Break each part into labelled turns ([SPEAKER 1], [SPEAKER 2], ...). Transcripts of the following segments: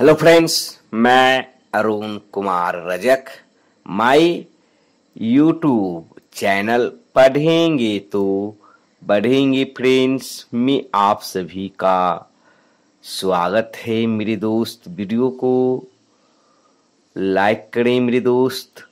[SPEAKER 1] Hello friends मैं Arun Kumar Rajak. My YouTube channel पढ़ेंगे तो बढ़ेंगे फ्रेंड्स में आप सभी का स्वागत है मेरे दोस्त वीडियो को। लाइक करें मेरे दोस्त।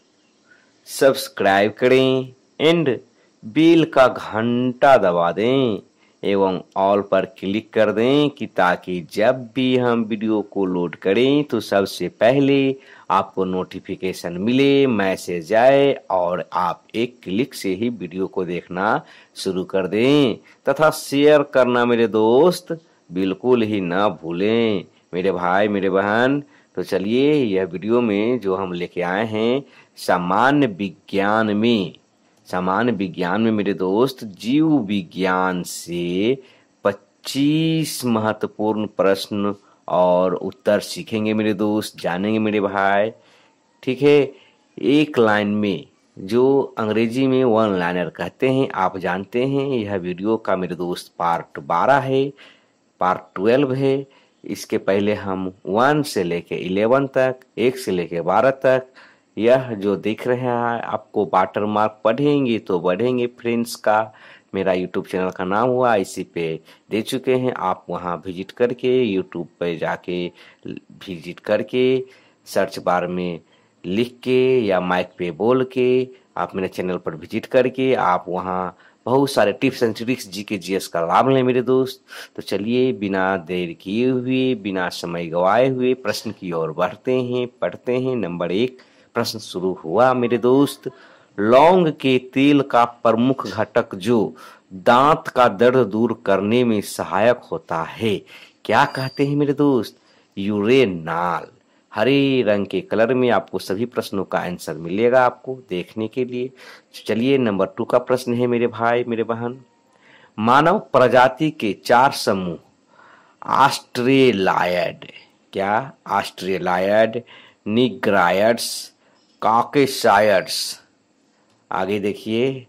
[SPEAKER 1] सब्सक्राइब करें। एंड बेल का घंटा दबा दें। एवं ऑल पर क्लिक कर दें कि ताकि जब भी हम वीडियो को लोड करें तो सबसे पहले आपको नोटिफिकेशन मिले, मैसेज आए और आप एक क्लिक से ही वीडियो को देखना शुरू कर दें। तथा शेयर करना मेरे दोस्त, बिल्कुल ही ना भूलें। मेरे भाई, मेरे बहन तो चलिए यह वीडियो में जो हम लेके आए हैं, सामान्य विज्ञान में। सामान्य विज्ञान में मेरे दोस्त, जीव विज्ञान से 25 महत्वपूर्ण प्रश्न और उत्तर सीखेंगे मेरे दोस्त, जानेंगे मेरे भाई। ठीक है, एक लाइन में, जो अंग्रेज़ी में वन लाइनर कहते हैं, आप जानते हैं, यह वीडियो का मेरे दोस्त पार्ट 12 है, पार्ट 12 है। इसके पहले हम वन से लेके इलेवन तक, एक से लेके बारह तक यह जो दिख रहे हैं, आपको वाटर मार्क पढ़ेंगे तो बढ़ेंगे फ्रेंड्स का। मेरा यूट्यूब चैनल का नाम हुआ, इसी पे दे चुके हैं। आप वहाँ विज़िट करके यूट्यूब पे जाके विज़िट करके सर्च बार में लिख के या माइक पे बोल के आप मेरे चैनल पर विज़िट करके आप वहाँ बहुत सारे टिप्स एंड ट्रिक्स जी के जी एस का लाभ लें मेरे दोस्त। तो चलिए, बिना देर किए हुए, बिना समय गवाए हुए प्रश्न की ओर बढ़ते हैं, पढ़ते हैं। नंबर एक प्रश्न शुरू हुआ, मेरे दोस्त, लौंग के तेल का प्रमुख घटक जो दांत का दर्द दूर करने में सहायक होता है, क्या कहते हैं मेरे दोस्त? यूरेनाल, हरे रंग के कलर में आपको सभी प्रश्नों का आंसर मिलेगा आपको देखने के लिए। चलिए, नंबर टू का प्रश्न है मेरे भाई, मेरे बहन। मानव प्रजाति के चार समूह ऑस्ट्रेलायड क्या? ऑस्ट्रेलायड निग्रायड्स काकेशायर्स आगे देखिए।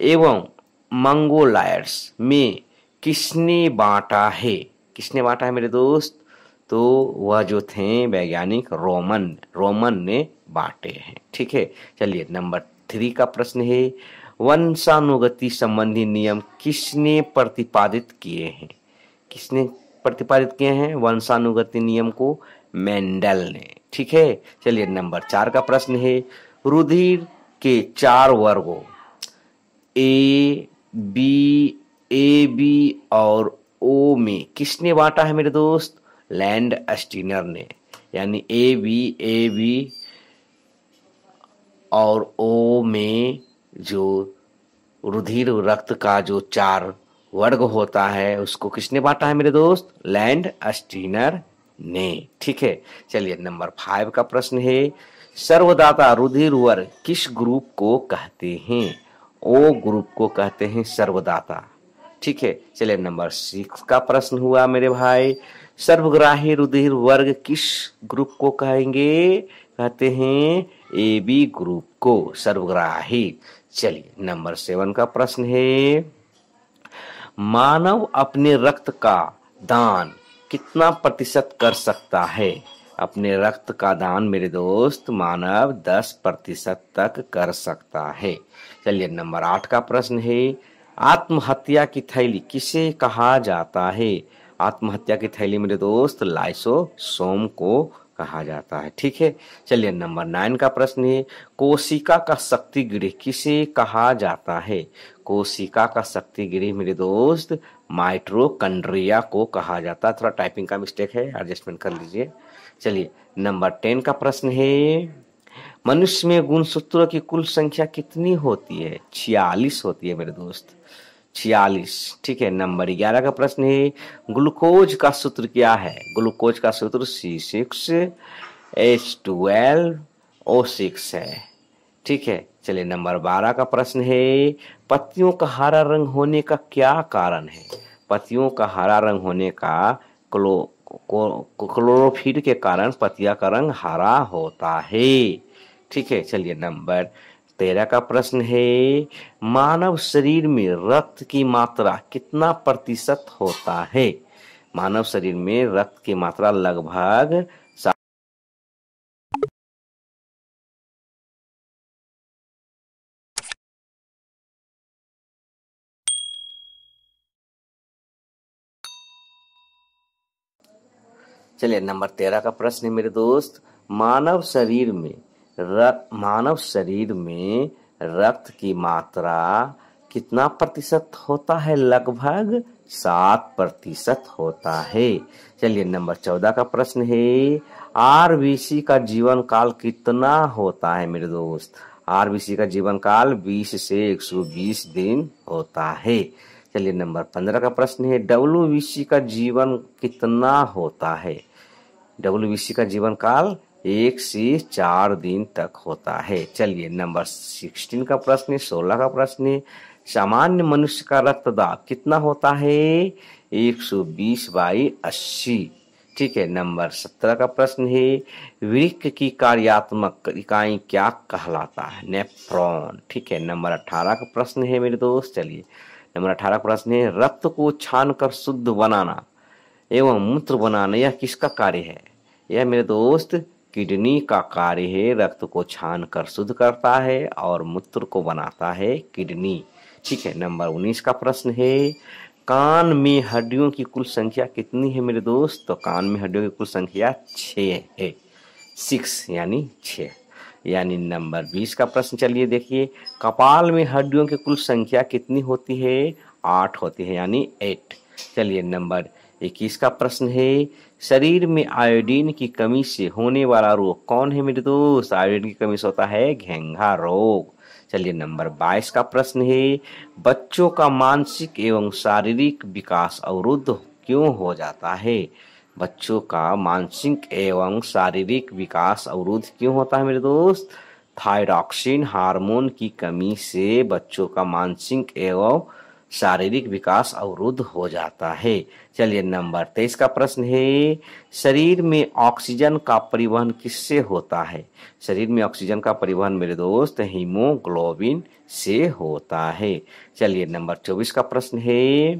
[SPEAKER 1] एवं मंगोलायर्स में किसने बांटा है? किसने बांटा है मेरे दोस्त? तो वह जो थे वैज्ञानिक रोमन। रोमन ने बांटे हैं। ठीक है? चलिए, नंबर थ्री का प्रश्न है। वंशानुगति संबंधी नियम किसने प्रतिपादित किए हैं? किसने प्रतिपादित किए हैं वंशानुगति नियम को? मेंडल ने। ठीक है? चलिए, नंबर चार का प्रश्न है, रुधिर के चार वर्गों ए बी ए बी और ओ में किसने बांटा है मेरे दोस्त? लैंड स्टीनर ने, यानी ए बी ए बी और ओ में जो रुधिर रक्त का जो चार वर्ग होता है, उसको किसने बांटा है मेरे दोस्त? लैंड स्टीनर ने ठीक है? चलिए, नंबर फाइव का प्रश्न है, सर्वदाता रुधिर वर्ग किस ग्रुप को कहते हैं? ओ ग्रुप को कहते हैं सर्वदाता। ठीक है, चलिए, नंबर सिक्स का प्रश्न हुआ मेरे भाई। सर्वग्राही रुधिर वर्ग किस ग्रुप को कहेंगे? कहते हैं ए बी ग्रुप को, सर्वग्राही। चलिए, नंबर सेवन का प्रश्न है, मानव अपने रक्त का दान कितना प्रतिशत कर सकता है? अपने रक्त का दान मेरे दोस्त मानव दस प्रतिशत तक कर सकता है। चलिए, नंबर आठ का प्रश्न है, आत्महत्या की थैली किसे कहा जाता है? आत्महत्या की थैली मेरे दोस्त लाइसो सोम को कहा जाता है। ठीक है, चलिए, नंबर नाइन का प्रश्न है, कोशिका का शक्ति गृह किसे कहा जाता है? कोशिका का शक्ति गृह मेरे दोस्त माइट्रोकंड्रिया को कहा जाता है। थोड़ा टाइपिंग का मिस्टेक है एडजस्टमेंट कर लीजिए। चलिए नंबर टेन का प्रश्न है। मनुष्य में गुणसूत्रों की कुल संख्या कितनी होती है? छियालीस होती है मेरे दोस्त। छियालीस, ठीक है नंबर ग्यारह का प्रश्न है। ग्लूकोज का सूत्र क्या है? ग्लूकोज का सूत्र C six H twelve O six है। ठीक है, चलिए नंबर बारह का प्रश्न है, पत्तियों का हरा रंग होने का क्या कारण है? पत्तियों का हरा रंग होने का क्लो क्लोरोफिल के कारण पतिया का रंग हरा होता है। ठीक है, चलिए नंबर तेरह का प्रश्न है, मानव शरीर में रक्त की मात्रा कितना प्रतिशत होता है? मानव शरीर में रक्त की मात्रा लगभग चलिए, नंबर तेरह का प्रश्न है, मेरे दोस्त। मानव शरीर में रक्त मानव शरीर में रक्त की मात्रा कितना प्रतिशत होता है? लगभग सात प्रतिशत होता है। चलिए, नंबर चौदह का प्रश्न है, आरबीसी का जीवन काल कितना होता है, मेरे दोस्त? आरबीसी का जीवन काल 20 से 120 दिन होता है। चलिए, नंबर पंद्रह का प्रश्न है, डब्ल्यूबीसी का जीवन कितना होता है? डब्ल्यूबीसी का जीवन काल एक से चार दिन तक होता है। चलिए, नंबर सिक्सटीन का प्रश्न, सोलह का प्रश्न, सामान्य मनुष्य का रक्तदाब कितना होता है? 120 बाई 80 ठीक है, नंबर सत्रह का प्रश्न है, वृक्क की कार्यात्मक इकाई क्या कहलाता है? नेफ्रॉन ठीक है, नंबर अठारह का प्रश्न है मेरे दोस्त, चलिए। नंबर अठारह का प्रश्न है, रक्त को छान कर शुद्ध बनाना। एवं मूत्र बनाना यह किसका कार्य है? यह मेरे दोस्त किडनी का कार्य है, रक्त को छान कर शुद्ध करता है और मूत्र को बनाता है किडनी। ठीक है, नंबर उन्नीस का प्रश्न है, कान में हड्डियों की कुल संख्या कितनी है मेरे दोस्त? तो कान में हड्डियों की कुल संख्या छ है। सिक्स यानी छ यानी नंबर बीस का प्रश्न चलिए देखिए, कपाल में हड्डियों की कुल संख्या कितनी होती है? आठ होती है यानी एट चलिए नंबर इक्कीस का प्रश्न है, शरीर में आयोडीन की कमी से होने वाला रोग कौन है मेरे दोस्त? आयोडीन की कमी से होता है घेंघा रोग। चलिए नंबर बाईस का प्रश्न है, बच्चों का मानसिक एवं शारीरिक विकास अवरुद्ध क्यों हो जाता है? बच्चों का मानसिक एवं शारीरिक विकास अवरुद्ध क्यों होता है मेरे दोस्त? थायरॉक्सिन हार्मोन की कमी से बच्चों का मानसिक एवं शारीरिक विकास अवरुद्ध हो जाता है। चलिए नंबर तेईस का प्रश्न है, शरीर में ऑक्सीजन का परिवहन किससे होता है? शरीर में ऑक्सीजन का परिवहन मेरे दोस्त, हीमोग्लोबिन से होता है। चलिए नंबर चौबीस का प्रश्न है,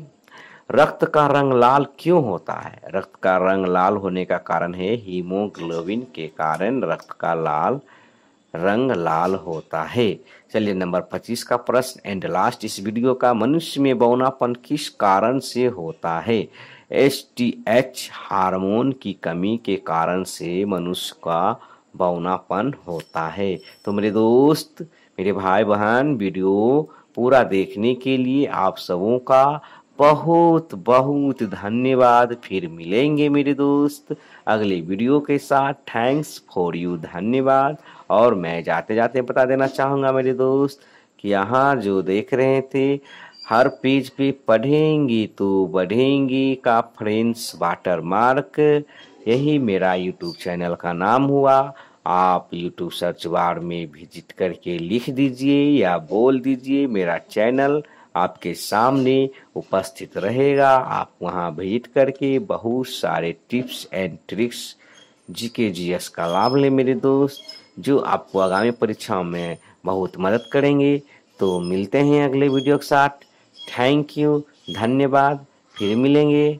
[SPEAKER 1] रक्त का रंग लाल क्यों होता है? रक्त का रंग लाल होने का कारण है, हीमोग्लोबिन के कारण रक्त का लाल रंग लाल होता है। चलिए नंबर पच्चीस का प्रश्न एंड लास्ट इस वीडियो का मनुष्य में बौनापन किस कारण से होता है? एस टी एच हार्मोन की कमी के कारण से मनुष्य का बौनापन होता है। तो मेरे दोस्त, मेरे भाई बहन वीडियो पूरा देखने के लिए आप सबों का बहुत बहुत धन्यवाद। फिर मिलेंगे मेरे दोस्त। अगले वीडियो के साथ थैंक्स फॉर यू धन्यवाद। और मैं जाते जाते बता देना चाहूँगा मेरे दोस्त कि यहाँ जो देख रहे थे, हर पेज पे पढ़ेंगी तो बढ़ेंगी का फ्रेंड्स वाटर मार्क यही मेरा यूट्यूब चैनल का नाम हुआ। आप यूट्यूब सर्च बार में विज़िट करके लिख दीजिए या बोल दीजिए मेरा चैनल आपके सामने उपस्थित रहेगा। आप वहाँ विज़िट करके बहुत सारे टिप्स एंड ट्रिक्स जी के जी एस का लाभ लें मेरे दोस्त, जो आपको आगामी परीक्षाओं में बहुत मदद करेंगे। तो मिलते हैं अगले वीडियो के साथ। थैंक यू धन्यवाद, फिर मिलेंगे।